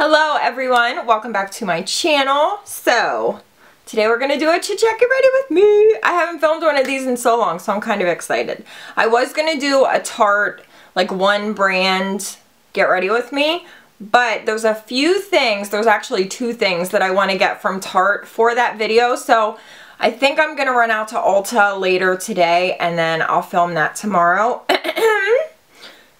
Hello everyone, welcome back to my channel. So, today we're to do a chit chat get ready with me. I haven't filmed one of these in so long, so I'm kind of excited. I was to do a Tarte, like one brand get ready with me, but there's a few things, there's actually two things that I want to get from Tarte for that video, so I think I'm to run out to Ulta later today and then I'll film that tomorrow.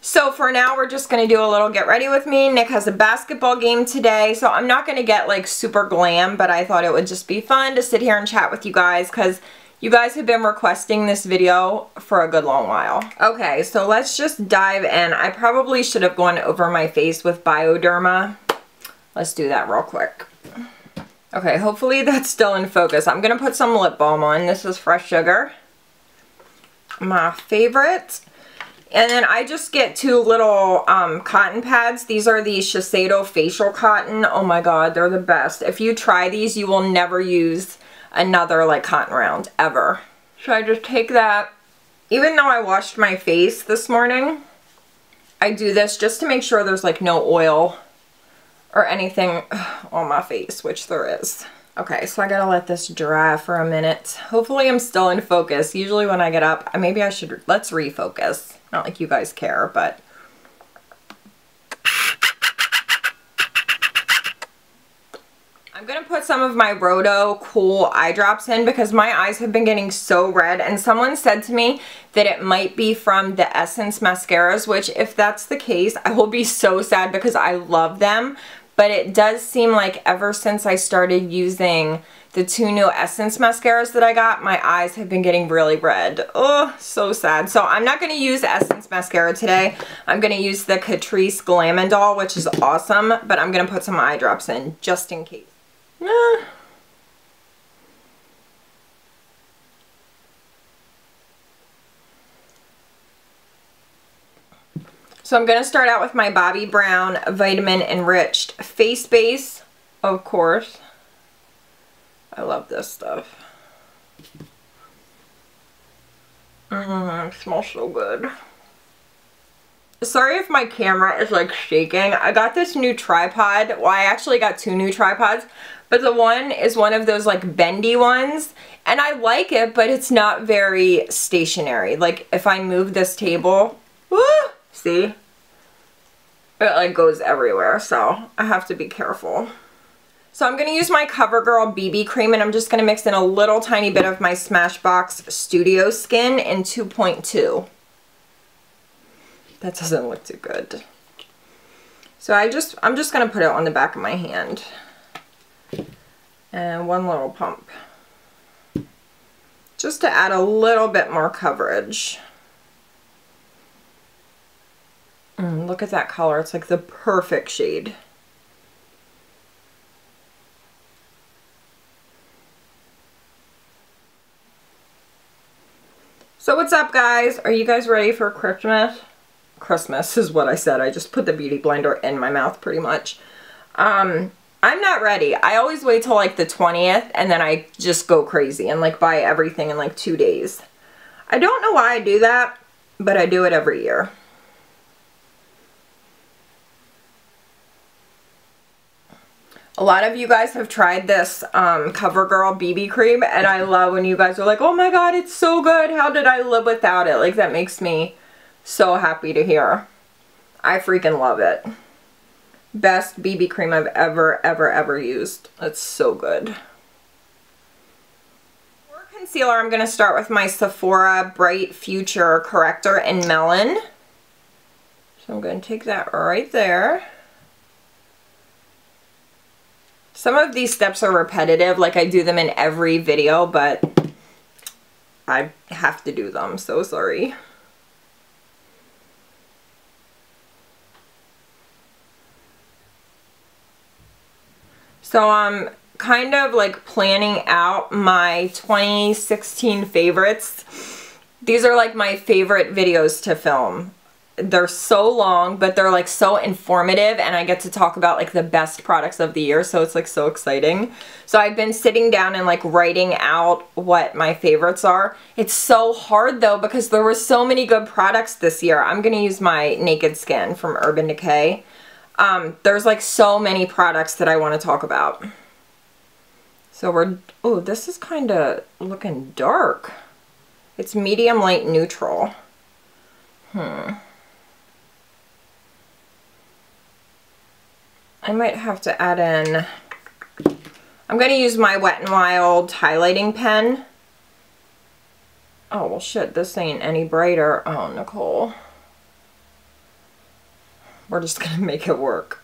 So for now, we're just going to do a little get ready with me. Nick has a basketball game today, so I'm not going to get like super glam, but I thought it would just be fun to sit here and chat with you guys because you guys have been requesting this video for a good long while. Okay, so let's just dive in. I probably should have gone over my face with Bioderma. Let's do that real quick. Okay, hopefully that's still in focus. I'm going to put some lip balm on. This is Fresh Sugar. My favorite. And then I just get two little um, cotton pads. These are the Shiseido Facial Cotton. Oh my god, they're the best. If you try these, you will never use another like cotton round, ever. Should I just take that? Even though I washed my face this morning, I do this just to make sure there's like no oil or anything on my face, which there is. Okay, so I gotta let this dry for a minute. Hopefully I'm still in focus. Usually when I get up, maybe I should, let's refocus. Not like you guys care, but. I'm going to put some of my Rohto Cool eye drops in because my eyes have been getting so red and someone said to me that it might be from the Essence mascaras which if that's the case I will be so sad because I love them but it does seem like ever since I started using the two new Essence mascaras that I got, my eyes have been getting really red. Oh, so sad. So I'm not going to use Essence mascara today. I'm going to use the Catrice Glam and Doll, which is awesome, but I'm going to put some eye drops in just in case. So I'm going to start out with my Bobbi Brown Vitamin Enriched Face Base, of course. I love this stuff. Mmm, smells so good. Sorry if my camera is like shaking. I got this new tripod. Well, I actually got two new tripods. But the one is one of those like bendy ones. And I like it, but it's not very stationary. Like if I move this table, woo, See? It like goes everywhere, so I have to be careful. So I'm going to use my CoverGirl BB cream and I'm just going to mix in a little tiny bit of my Smashbox Studio Skin in 2.2. That doesn't look too good. So I just, I'm just going to put it on the back of my hand. And one little pump. Just to add a little bit more coverage. Mm, look at that color. It's like the perfect shade. What's up guys? Are you guys ready for Christmas? Christmas is what I said. I just put the beauty blender in my mouth pretty much. Um, I'm not ready. I always wait till like the 20th and then I just go crazy and like buy everything in like two days. I don't know why I do that, but I do it every year. A lot of you guys have tried this um, CoverGirl BB cream and I love when you guys are like, oh my god, it's so good. How did I live without it? Like that makes me so happy to hear. I freaking love it. Best BB cream I've ever, ever, ever used. It's so good. For concealer, I'm going to start with my Sephora Bright Future Corrector in Melon. So I'm going to take that right there. Some of these steps are repetitive, like I do them in every video, but I have to do them, so sorry. So I'm kind of like planning out my 2016 favorites. These are like my favorite videos to film they're so long, but they're like so informative and I get to talk about like the best products of the year. So it's like so exciting. So I've been sitting down and like writing out what my favorites are. It's so hard though because there were so many good products this year. I'm going to use my Naked Skin from Urban Decay. Um, there's like so many products that I want to talk about. So we're, oh, this is kind of looking dark. It's medium light neutral. Hmm. I might have to add in, I'm going to use my Wet n Wild highlighting pen. Oh, well shit, this ain't any brighter. Oh, Nicole. We're just going to make it work.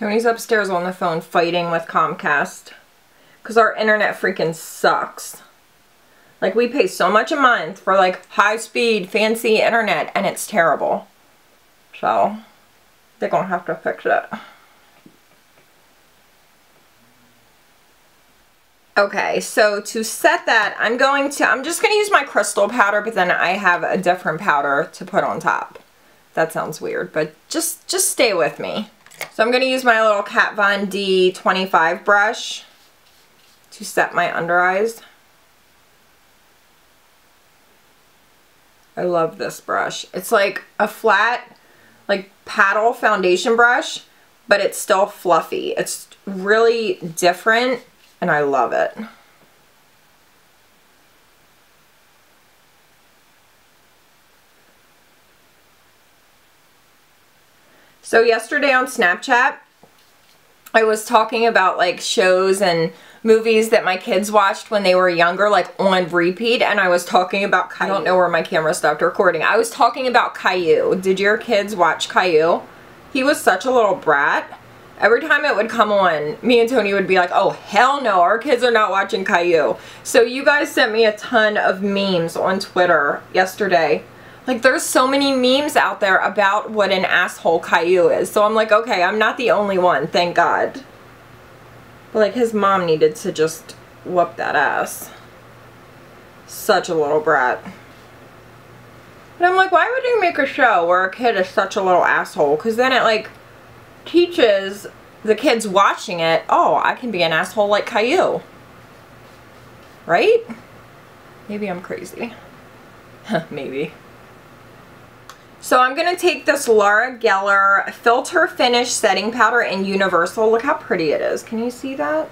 Tony's upstairs on the phone fighting with Comcast because our internet freaking sucks. Like we pay so much a month for like high speed fancy internet and it's terrible. So they're gonna have to fix it. Okay, so to set that, I'm going to, I'm just going to use my crystal powder, but then I have a different powder to put on top. That sounds weird, but just, just stay with me. So I'm going to use my little Kat Von D 25 brush to set my under eyes. I love this brush. It's like a flat, like paddle foundation brush, but it's still fluffy. It's really different and I love it. So yesterday on Snapchat, I was talking about like shows and movies that my kids watched when they were younger, like on repeat, and I was talking about. I don't know where my camera stopped recording. I was talking about Caillou. Did your kids watch Caillou? He was such a little brat. Every time it would come on, me and Tony would be like, oh, hell no, our kids are not watching Caillou. So you guys sent me a ton of memes on Twitter yesterday like there's so many memes out there about what an asshole Caillou is. So I'm like, okay, I'm not the only one, thank God. But like his mom needed to just whoop that ass. Such a little brat. But I'm like, why would you make a show where a kid is such a little asshole? Because then it like teaches the kids watching it, oh, I can be an asshole like Caillou. Right? Maybe I'm crazy. Maybe. So I'm going to take this Laura Geller Filter Finish Setting Powder in Universal. Look how pretty it is. Can you see that?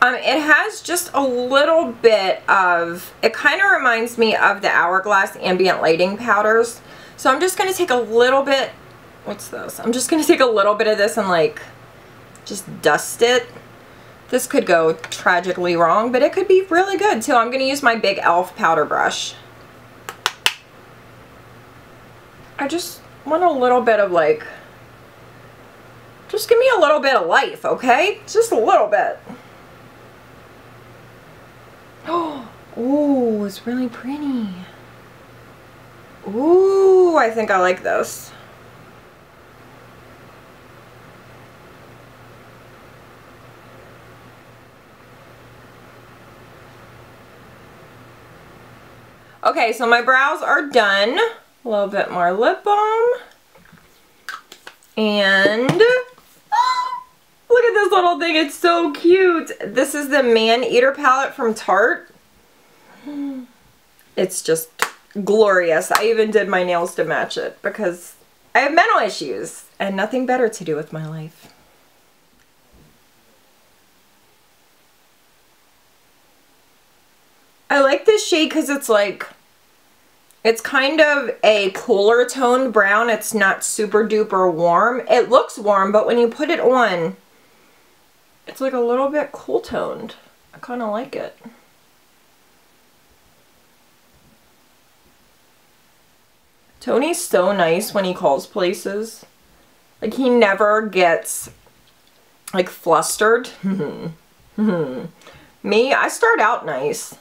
Um, it has just a little bit of, it kind of reminds me of the Hourglass Ambient Lighting Powders. So I'm just going to take a little bit, what's this? I'm just going to take a little bit of this and like, just dust it. This could go tragically wrong, but it could be really good too. I'm going to use my big e.l.f. powder brush. I just want a little bit of like, just give me a little bit of life, okay? Just a little bit. Oh, it's really pretty. Ooh, I think I like this. Okay, so my brows are done. A little bit more lip balm. And look at this little thing. It's so cute. This is the Maneater palette from Tarte. It's just glorious. I even did my nails to match it because I have mental issues and nothing better to do with my life. I like this shade because it's like it's kind of a cooler toned brown. It's not super duper warm. It looks warm, but when you put it on, it's like a little bit cool toned. I kind of like it. Tony's so nice when he calls places. Like he never gets like flustered. Me, I start out nice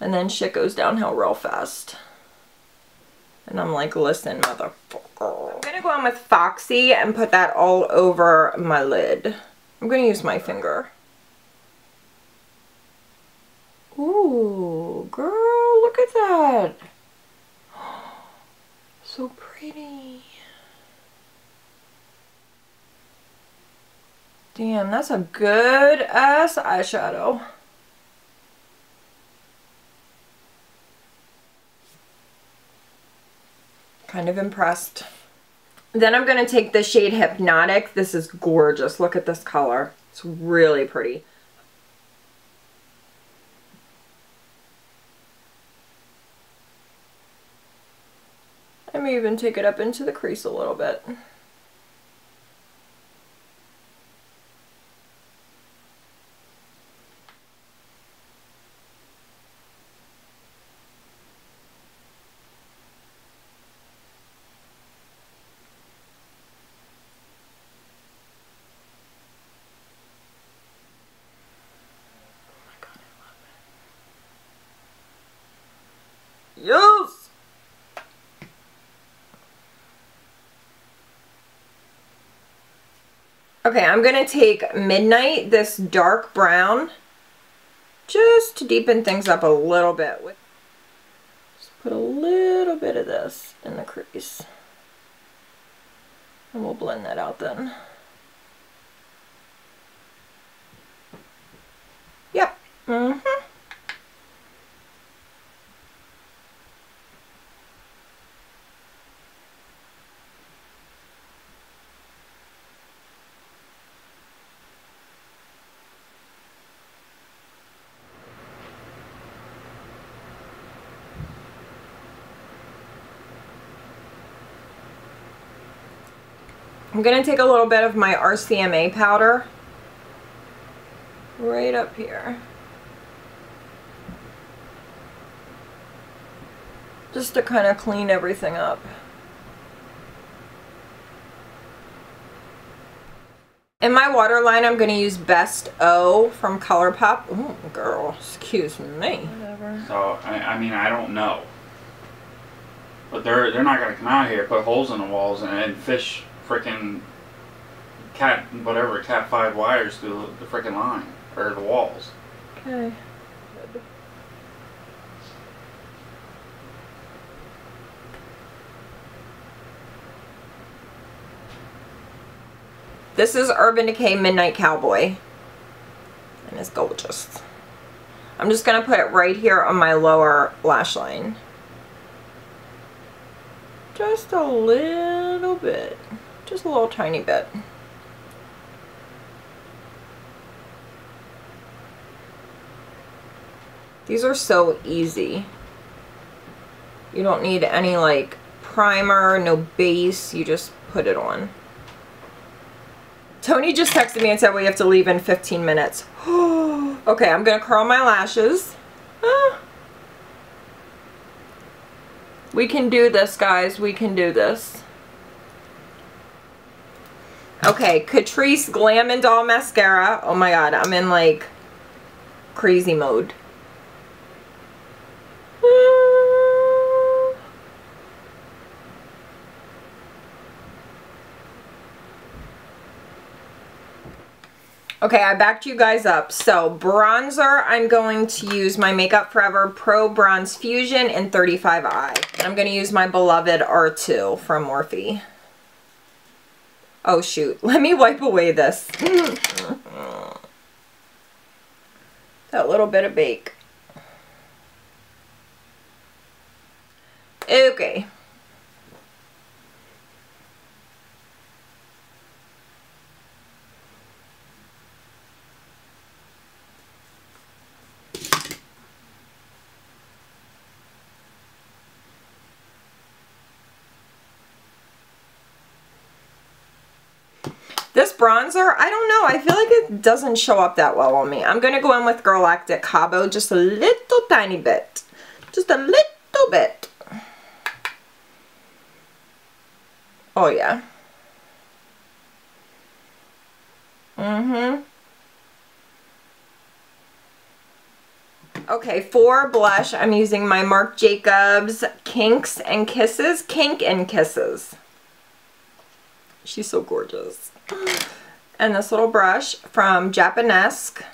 and then shit goes downhill real fast. And I'm like, listen, motherfucker. I'm gonna go on with Foxy and put that all over my lid. I'm gonna use my finger. Ooh, girl, look at that. So pretty. Damn, that's a good ass eyeshadow. Kind of impressed. Then I'm going to take the shade Hypnotic. This is gorgeous. Look at this color. It's really pretty. I may even take it up into the crease a little bit. Yes! Okay, I'm going to take Midnight, this dark brown, just to deepen things up a little bit. Just put a little bit of this in the crease. And we'll blend that out then. Yep. Mm-hmm. I'm going to take a little bit of my RCMA powder right up here. Just to kind of clean everything up. In my waterline, I'm going to use Best O from ColourPop. Oh, girl, excuse me. Whatever. So, I, I mean, I don't know. But they're they're not going to come out here, put holes in the walls, and, and fish freaking cat whatever cat five wires through the freaking line or the walls. Okay. This is Urban Decay Midnight Cowboy. And it's gorgeous. I'm just going to put it right here on my lower lash line. Just a little bit. Just a little tiny bit. These are so easy. You don't need any like primer, no base, you just put it on. Tony just texted me and said we have to leave in 15 minutes. okay, I'm gonna curl my lashes. Ah. We can do this, guys. We can do this. Okay, Catrice Glam and Doll Mascara. Oh my god, I'm in like crazy mode. Okay, I backed you guys up. So bronzer, I'm going to use my Makeup Forever Pro Bronze Fusion in 35i. I'm going to use my beloved R2 from Morphe. Oh shoot, let me wipe away this. that little bit of bake. Okay. This bronzer, I don't know. I feel like it doesn't show up that well on me. I'm going to go in with Girlactik Cabo just a little tiny bit. Just a little bit. Oh, yeah. Mm-hmm. Okay, for blush, I'm using my Marc Jacobs Kinks and Kisses. Kink and Kisses. She's so gorgeous. And this little brush from Japanesque.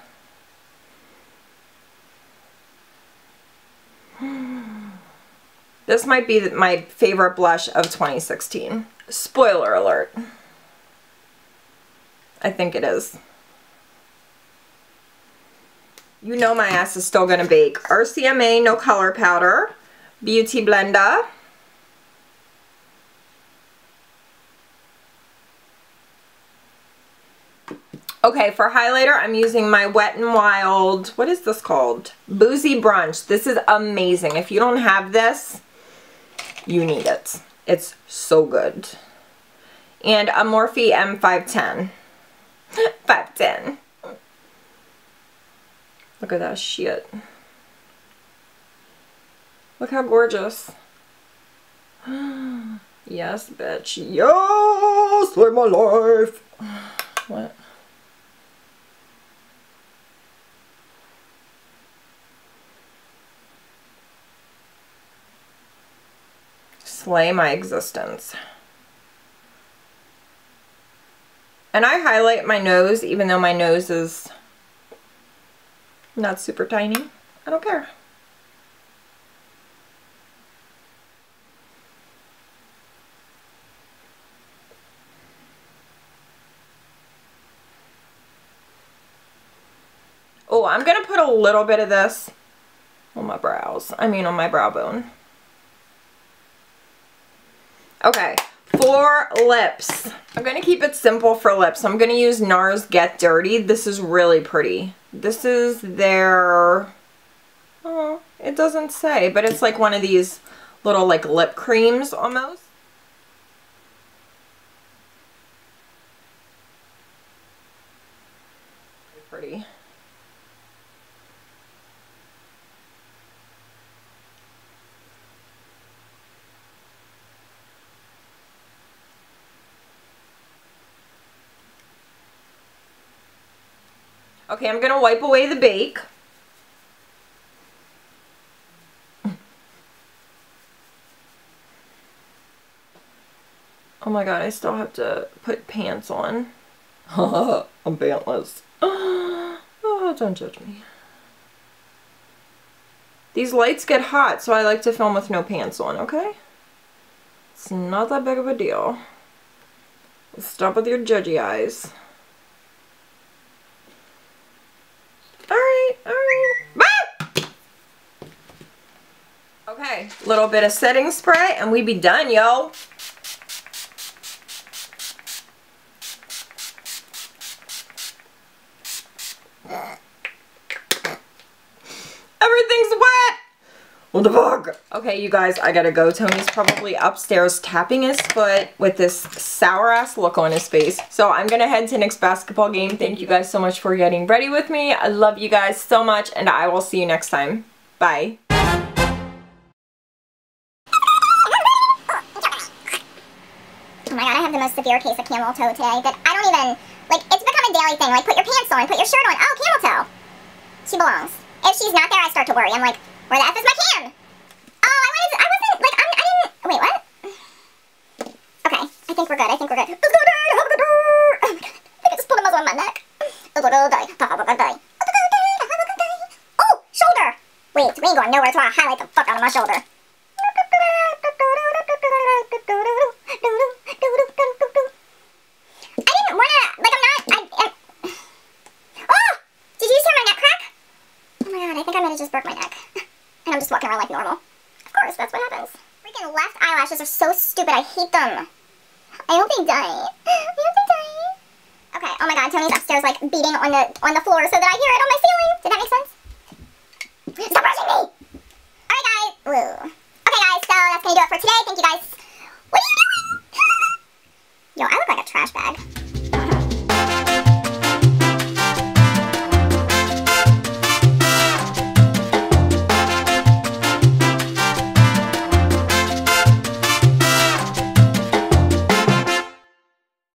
This might be my favorite blush of 2016. Spoiler alert. I think it is. You know my ass is still going to bake. RCMA No Color Powder. Beauty Blender. Okay, for highlighter, I'm using my Wet n Wild, what is this called? Boozy Brunch. This is amazing. If you don't have this, you need it. It's so good. And a Morphe M510. 510. Look at that shit. Look how gorgeous. yes, bitch. Yes! Live my life! What? Slay my existence. And I highlight my nose even though my nose is not super tiny. I don't care. Oh, I'm going to put a little bit of this on my brows. I mean on my brow bone. Okay, for lips. I'm going to keep it simple for lips. I'm going to use NARS Get Dirty. This is really pretty. This is their, oh, it doesn't say, but it's like one of these little like lip creams almost. Pretty. Okay, I'm going to wipe away the bake. Oh my god, I still have to put pants on. I'm pantless. Oh, don't judge me. These lights get hot, so I like to film with no pants on, okay? It's not that big of a deal. Stop with your judgy eyes. Okay, little bit of setting spray and we be done, yo. Everything's wet! What the fuck? Okay, you guys, I gotta go. Tony's probably upstairs tapping his foot with this sour ass look on his face. So I'm gonna head to Nick's basketball game. Thank you guys so much for getting ready with me. I love you guys so much and I will see you next time. Bye. Most severe case of camel toe today that I don't even, like, it's become a daily thing. Like, put your pants on, put your shirt on. Oh, camel toe. She belongs. If she's not there, I start to worry. I'm like, where the F is my cam? Oh, I wanted to, I wasn't, like, I'm, I didn't, wait, what? Okay, I think we're good. I think we're good. A. Oh my god, I just pulled a muzzle on my neck. A. Oh, shoulder. Wait, we ain't going nowhere until I highlight the fuck out of my shoulder. Around like normal. Of course, that's what happens. Freaking left eyelashes are so stupid. I hate them. I hope they die. I hope they die. Okay, oh my god, Tony's upstairs like beating on the on the floor so that I hear it on my ceiling. Did that make sense? Stop rushing me! Alright guys. Woo. Okay guys, so that's gonna do it for today. Thank you guys. What are you doing? Yo, I look like a trash bag.